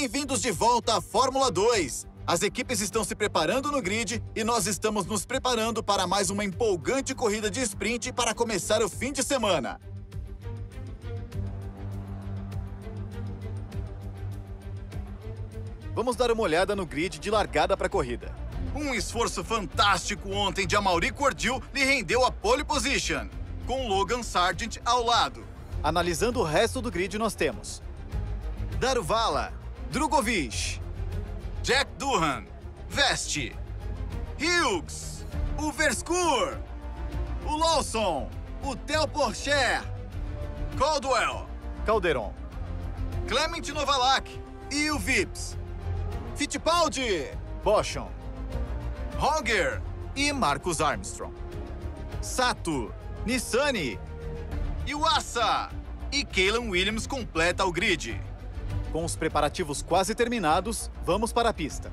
Bem-vindos de volta à Fórmula 2. As equipes estão se preparando no grid e nós estamos nos preparando para mais uma empolgante corrida de sprint para começar o fim de semana. Vamos dar uma olhada no grid de largada para a corrida. Um esforço fantástico ontem de Amaury Cordil lhe rendeu a pole position, com Logan Sargent ao lado. Analisando o resto do grid, nós temos Daruvala, Drugovic, Jack Duhan, Veste, Hughes, o Verscour, o Lawson, o Theo Porcher, Caldwell, Calderon, Clement Novalak e o Vips, Fittipaldi, Boschon, Honger e Marcus Armstrong, Sato, Nissani, Iwasa e Kaylan Williams completa o grid. Com os preparativos quase terminados, vamos para a pista.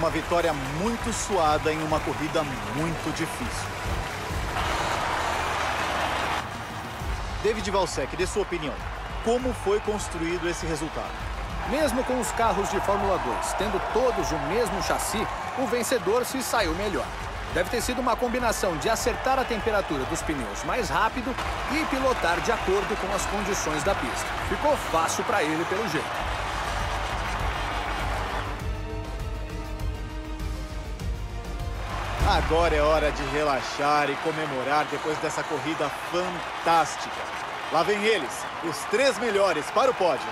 Uma vitória muito suada em uma corrida muito difícil. David Valsec, dê sua opinião. Como foi construído esse resultado? Mesmo com os carros de Fórmula 2 tendo todos o mesmo chassi, o vencedor se saiu melhor. Deve ter sido uma combinação de acertar a temperatura dos pneus mais rápido e pilotar de acordo com as condições da pista. Ficou fácil para ele pelo jeito. Agora é hora de relaxar e comemorar depois dessa corrida fantástica. Lá vem eles, os três melhores para o pódio.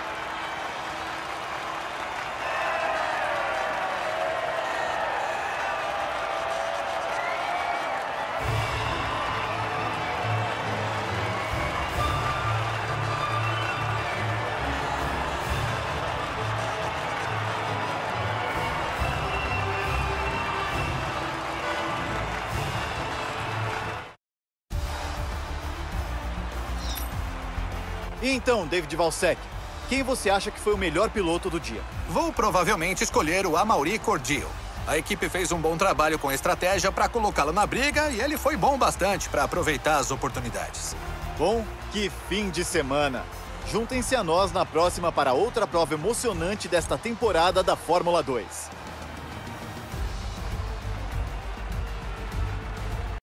E então, David Valsec, quem você acha que foi o melhor piloto do dia? Vou provavelmente escolher o Amaury Cordio. A equipe fez um bom trabalho com a estratégia para colocá-lo na briga e ele foi bom bastante para aproveitar as oportunidades. Bom, que fim de semana! Juntem-se a nós na próxima para outra prova emocionante desta temporada da Fórmula 2.